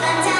반짝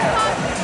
Come on.